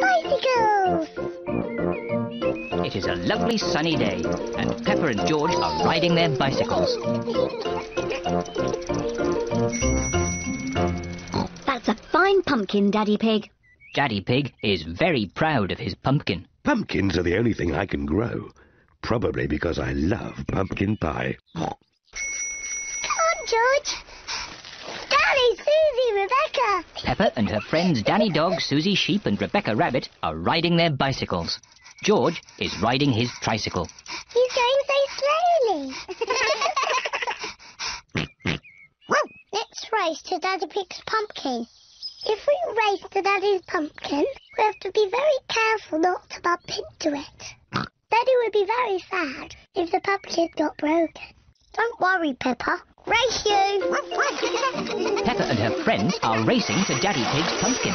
Bicycles! It is a lovely sunny day, and Peppa and George are riding their bicycles. That's a fine pumpkin, Daddy Pig. Daddy Pig is very proud of his pumpkin. Pumpkins are the only thing I can grow. Probably because I love pumpkin pie. Come on, George! Daddy, Susie, Rebecca! Peppa and her friends Danny Dog, Susie Sheep, and Rebecca Rabbit are riding their bicycles. George is riding his tricycle. He's going so slowly. Let's race to Daddy Pig's pumpkin. If we race to Daddy's pumpkin, we have to be very careful not to bump into it. Daddy would be very sad if the pumpkin got broken. Don't worry, Peppa. Race you! Peppa and her friends are racing to Daddy Pig's pumpkin.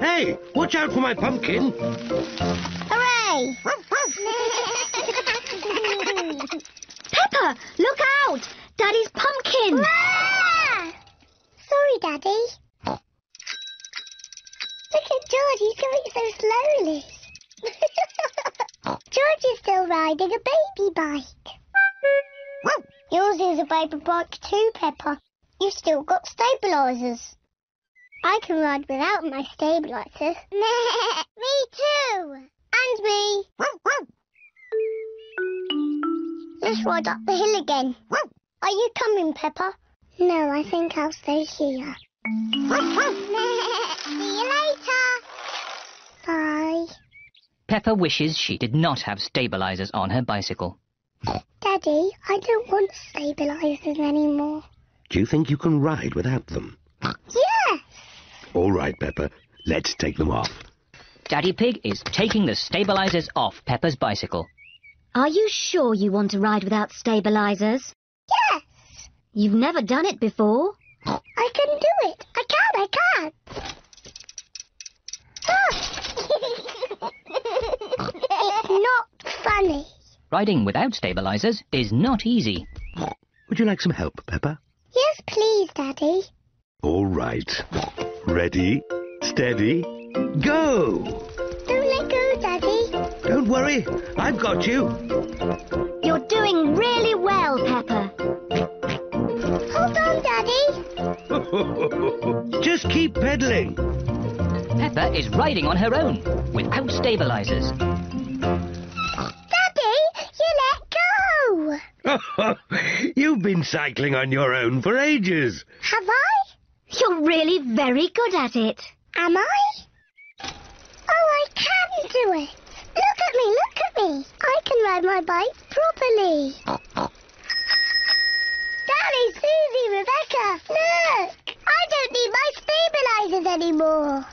Hey, watch out for my pumpkin! Hooray! Peppa, look out! Daddy's pumpkin! Ah! Sorry, Daddy. Look at George, he's going so slowly. George is still riding a baby bike. Yours is a baby bike too, Peppa. You've still got stabilisers. I can ride without my stabilisers. me too. And me. Let's ride up the hill again. Are you coming, Peppa? No, I think I'll stay here. See you later. Bye. Peppa wishes she did not have stabilizers on her bicycle. Daddy, I don't want stabilisers anymore. Do you think you can ride without them? Yes! All right, Peppa. Let's take them off. Daddy Pig is taking the stabilizers off Peppa's bicycle. Are you sure you want to ride without stabilizers? Yes! You've never done it before. I can do it. I can, I can. Ah. it's not funny. Riding without stabilizers is not easy. Would you like some help, Peppa? Yes, please, Daddy. All right. Ready, steady, go! Don't let go, Daddy. Don't worry, I've got you. You're doing really well, Peppa. Hold on, Daddy. Just keep pedaling. Peppa is riding on her own without stabilizers. Been cycling on your own for ages. Have I? You're really very good at it. Am I? Oh, I can do it. Look at me, look at me. I can ride my bike properly. Daddy, Susie, Rebecca, look. I don't need my stabilizers anymore.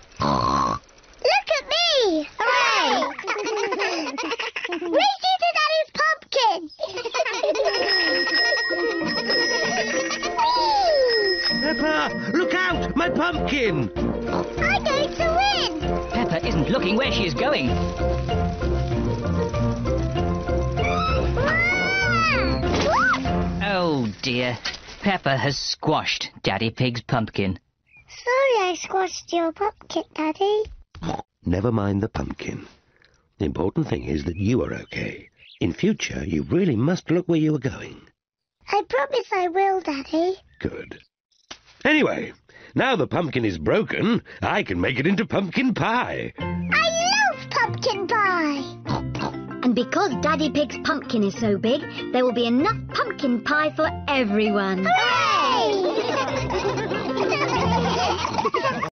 Whee! Peppa, look out! My pumpkin! I'm going to win. Peppa isn't looking where she is going. Ah! Oh dear. Peppa has squashed Daddy Pig's pumpkin. Sorry I squashed your pumpkin, Daddy. Never mind the pumpkin. The important thing is that you are okay. In future, you really must look where you are going. I promise I will, Daddy. Good. Anyway, now the pumpkin is broken, I can make it into pumpkin pie. I love pumpkin pie. And because Daddy Pig's pumpkin is so big, there will be enough pumpkin pie for everyone. Hooray!